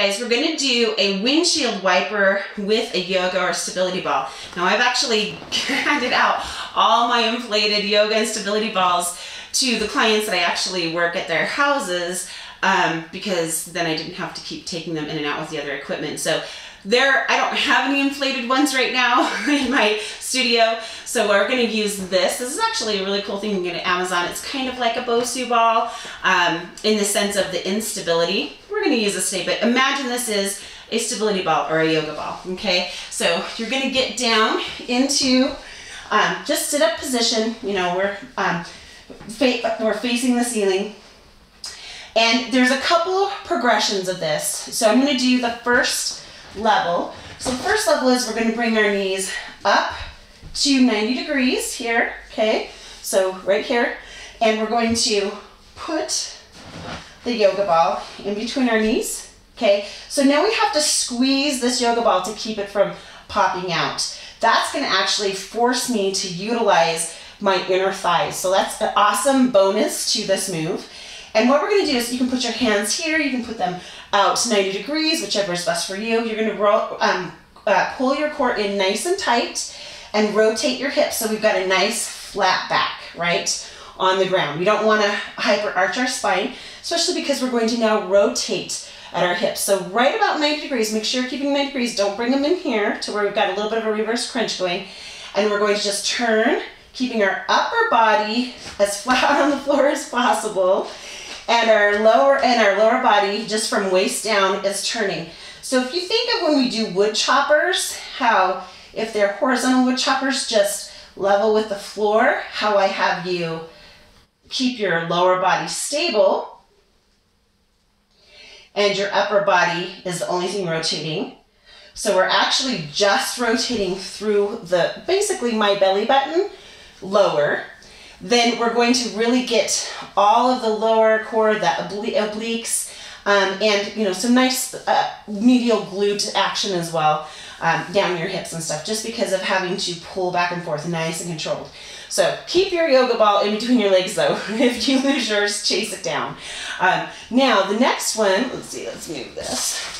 Guys, we're gonna do a windshield wiper with a yoga or stability ball. Now I've actually handed out all my inflated yoga and stability balls to the clients that I actually work at their houses um, because then I didn't have to keep taking them in and out with the other equipment. So there, I don't have any inflated ones right now in my studio, so we're gonna use this. This is actually a really cool thing you can get at Amazon. It's kind of like a Bosu ball um, in the sense of the instability. We're gonna use this today, but imagine this is a stability ball or a yoga ball, okay? So you're gonna get down into um, just sit up position, you know, we're, um, fa we're facing the ceiling, and there's a couple progressions of this. So I'm gonna do the first level. So first level is we're gonna bring our knees up to 90 degrees here, okay? So right here, and we're going to put the yoga ball in between our knees, okay? So now we have to squeeze this yoga ball to keep it from popping out. That's gonna actually force me to utilize my inner thighs. So that's an awesome bonus to this move. And what we're gonna do is you can put your hands here, you can put them out to 90 degrees, whichever is best for you. You're gonna roll, um, uh, pull your core in nice and tight and rotate your hips so we've got a nice flat back, right, on the ground. We don't wanna hyper arch our spine, especially because we're going to now rotate at our hips. So right about 90 degrees, make sure you're keeping 90 degrees. Don't bring them in here to where we've got a little bit of a reverse crunch going. And we're going to just turn, keeping our upper body as flat on the floor as possible and our lower and our lower body just from waist down is turning. So if you think of when we do wood choppers, how if they're horizontal wood choppers just level with the floor, how I have you keep your lower body stable and your upper body is the only thing rotating. So we're actually just rotating through the, basically my belly button lower then we're going to really get all of the lower core, the obliques, um, and you know some nice uh, medial glute action as well um, down your hips and stuff, just because of having to pull back and forth nice and controlled. So keep your yoga ball in between your legs though. if you lose yours, chase it down. Um, now the next one, let's see, let's move this.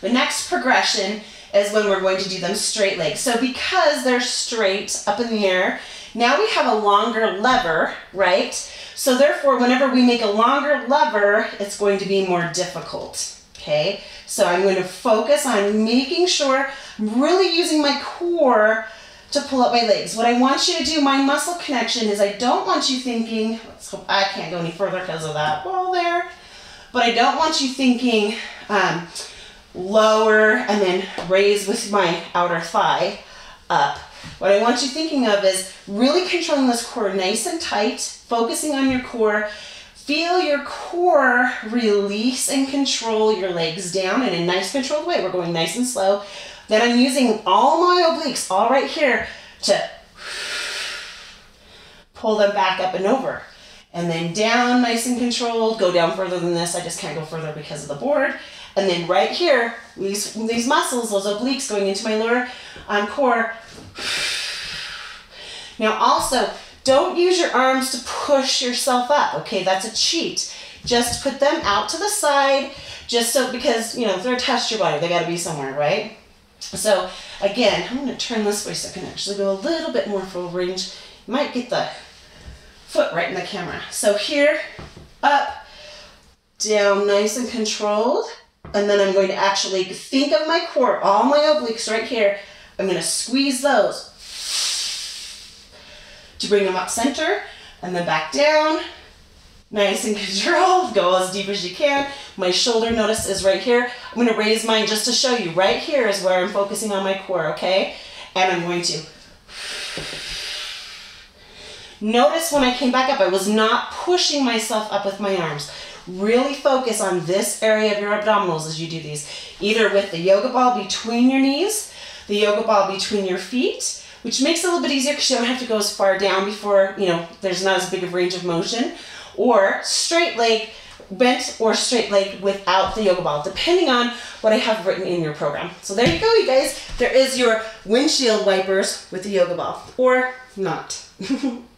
The next progression is when we're going to do them straight legs. So because they're straight up in the air, now we have a longer lever, right? So therefore, whenever we make a longer lever, it's going to be more difficult, okay? So I'm going to focus on making sure I'm really using my core to pull up my legs. What I want you to do, my muscle connection, is I don't want you thinking, let's hope I can't go any further because of that wall there, but I don't want you thinking um, lower and then raise with my outer thigh up. What I want you thinking of is really controlling this core nice and tight, focusing on your core. Feel your core release and control your legs down in a nice controlled way. We're going nice and slow. Then I'm using all my obliques, all right here, to pull them back up and over. And then down, nice and controlled. Go down further than this. I just can't go further because of the board. And then right here, these, these muscles, those obliques going into my lower um, core. Now also, don't use your arms to push yourself up, okay? That's a cheat. Just put them out to the side, just so, because, you know, they're attached to your body, they gotta be somewhere, right? So again, I'm gonna turn this way so I can actually go a little bit more full range. You might get the foot right in the camera. So here, up, down, nice and controlled. And then I'm going to actually think of my core, all my obliques right here. I'm going to squeeze those to bring them up center and then back down. Nice and controlled. Go as deep as you can. My shoulder, notice, is right here. I'm going to raise mine just to show you. Right here is where I'm focusing on my core, okay? And I'm going to Notice when I came back up, I was not pushing myself up with my arms. Really focus on this area of your abdominals as you do these. Either with the yoga ball between your knees, the yoga ball between your feet, which makes it a little bit easier because you don't have to go as far down before, you know, there's not as big of range of motion. Or straight leg, bent or straight leg without the yoga ball, depending on what I have written in your program. So there you go, you guys. There is your windshield wipers with the yoga ball, or not.